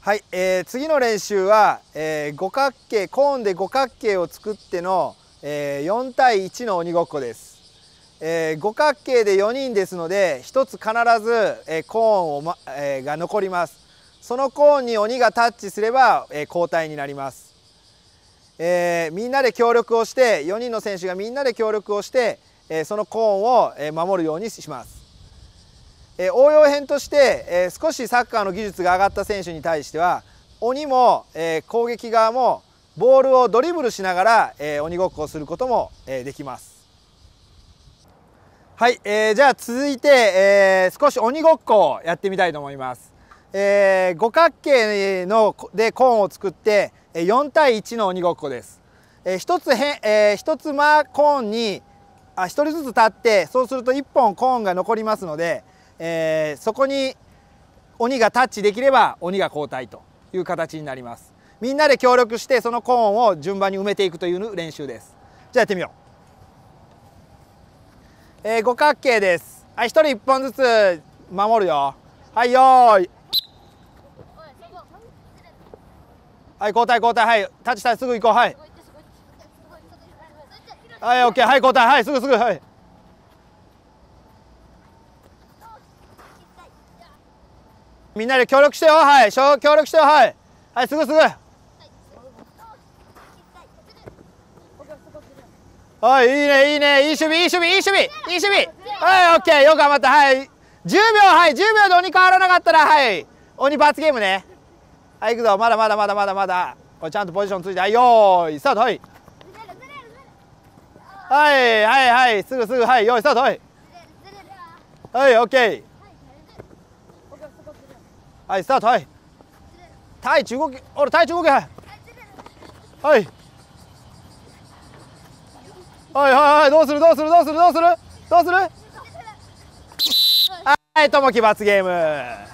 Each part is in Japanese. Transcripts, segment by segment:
はい、えー、次の練習は、えー、五角形コーンで五角形を作っての、えー、4対1の鬼ごっこです、えー、五角形で4人ですので1つ必ず、えー、コーンを、まえー、が残ります。そのコーンに鬼がタッチすれば、えー、交代になります、えー、みんなで協力をして4人の選手がみんなで協力をして、えー、そのコーンを、えー、守るようにします。え応用編として、え少しサッカーの技術が上がった選手に対しては鬼も、え攻撃側もボールをドリブルしながら、え鬼ごっこをすることも、えできます。はい、えー、じゃあ続いて、えー、少し鬼ごっこをやってみたいと思います。えー、五角形のでコーンを作って4対1の鬼ごっこです。えー、一つへ、えー、一つまコーンにあ1人ずつ立ってそうすると1本コーンが残りますのでえー、そこに鬼がタッチできれば鬼が交代という形になります。みんなで協力してそのコーンを順番に埋めていくという練習です。じゃあやってみよう、えー、五角形です。はい一人一本ずつ守るよ。はいよい。はい交代交代。はいタッチしたらすぐ行こう。はい。はいオッケー。はい交代。はいすぐすぐ。はい。みんなで協力してよはい。協力してよはい。はいすぐすぐ。はいいいねいいね。いい守備いい守備いい守備。いい守備。はいオッケー。よく頑張った。はい。10秒はい。10秒で鬼変わらなかったらはい。鬼罰ゲームね。はい行くぞ。まだまだまだまだまだ。これちゃんとポジションついて。はいよーいスタート。はい。はいはいはい。すぐすぐ。はいよいスタート。はい。はいオッケー。はいスタートはい太一動き俺太一動けはいはいはいはいどうするどうするどうするどうするどうするはいともき罰ゲームは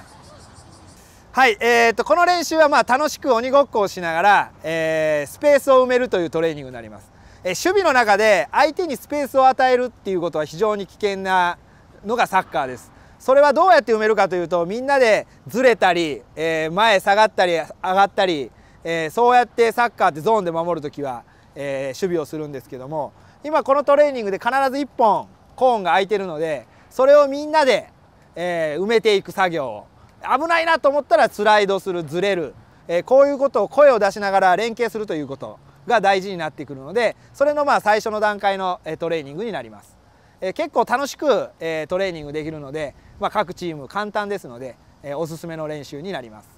いえーと、この練習はまあ楽しく鬼ごっこをしながら、えー、スペースを埋めるというトレーニングになります、えー、守備の中で相手にスペースを与えるっていうことは非常に危険なのがサッカーですそれはどうやって埋めるかというとみんなでずれたり、えー、前下がったり上がったり、えー、そうやってサッカーってゾーンで守る時は、えー、守備をするんですけども今このトレーニングで必ず1本コーンが空いてるのでそれをみんなで、え埋めていく作業危ないなと思ったらスライドするずれる、えこういうことを声を出しながら連携するということが大事になってくるのでそれのまあ最初の段階のトレーニングになります。え結構楽しく、えトレーニングできるのでまあ、各チーム簡単ですので、えー、おすすめの練習になります。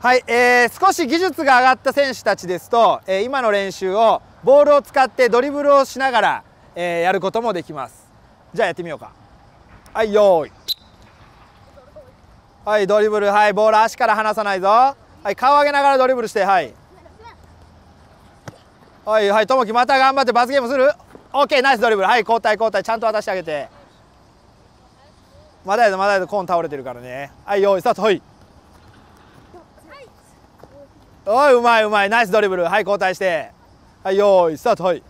はい、えー、少し技術が上がった選手たちですと、えー、今の練習をボールを使ってドリブルをしながら、えー、やることもできます。じゃあやってみようか。はいよーい。はいドリブルはいボール足から離さないぞ。はい顔上げながらドリブルしてはい。はいはいともきまた頑張って罰ゲームする。オッケーナイスドリブル。はい交代交代。ちゃんと渡してあげて。まだやぞまだやぞ。コーン倒れてるからね。はい用意スタート。はい。おいうまいうまい。ナイスドリブル。はい交代して。はい用意スタート。はい。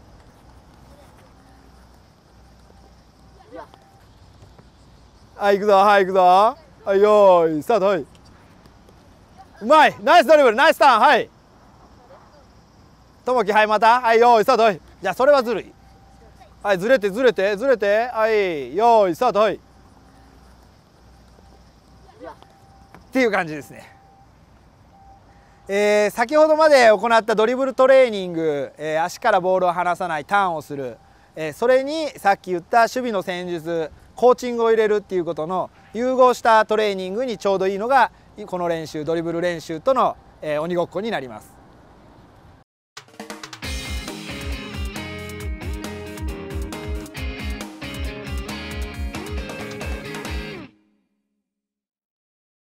はい行くぞ。はい行くぞ。はい用意スタート。はい。うまい。ナイスドリブル。ナイスターン。はい。ともきはいまた。はい用意スタート。はい。じゃあそれはずるい。はいずれてずれてずれてはい用意スタートはいっていう感じですね。えー、先ほどまで行ったドリブルトレーニング、えー、足からボールを離さないターンをする、えー、それにさっき言った守備の戦術コーチングを入れるっていうことの融合したトレーニングにちょうどいいのがこの練習ドリブル練習との、え鬼ごっこになります。